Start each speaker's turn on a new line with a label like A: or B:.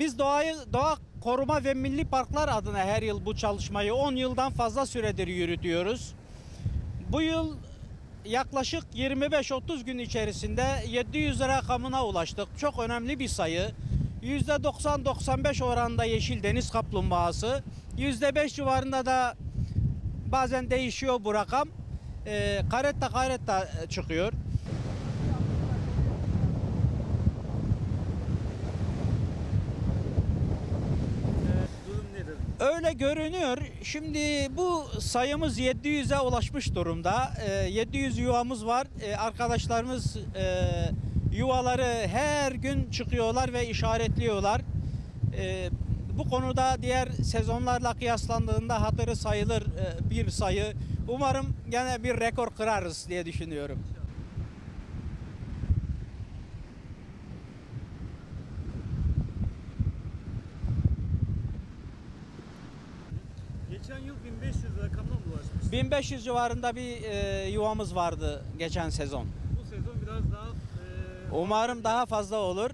A: doğayı doğa koruma ve milli parklar adına her yıl bu çalışmayı 10 yıldan fazla süredir yürütüyoruz. Bu yıl yaklaşık 25-30 gün içerisinde 700 rakamına ulaştık. Çok önemli bir sayı. %90-95 oranında yeşil deniz kaplumbağası. %5 civarında da bazen değişiyor bu rakam. Ee, karetta karetta çıkıyor. Öyle görünüyor. Şimdi bu sayımız 700'e ulaşmış durumda. Ee, 700 yuvamız var. Ee, arkadaşlarımız e, yuvaları her gün çıkıyorlar ve işaretliyorlar. Ee, bu konuda diğer sezonlarla kıyaslandığında hatırı sayılır e, bir sayı. Umarım gene bir rekor kırarız diye düşünüyorum.
B: Geçen yıl 1500 rakamdan ulaşmış.
A: 1500 civarında bir e, yuvamız vardı geçen sezon.
B: Bu sezon biraz daha e,
A: Umarım daha fazla olur.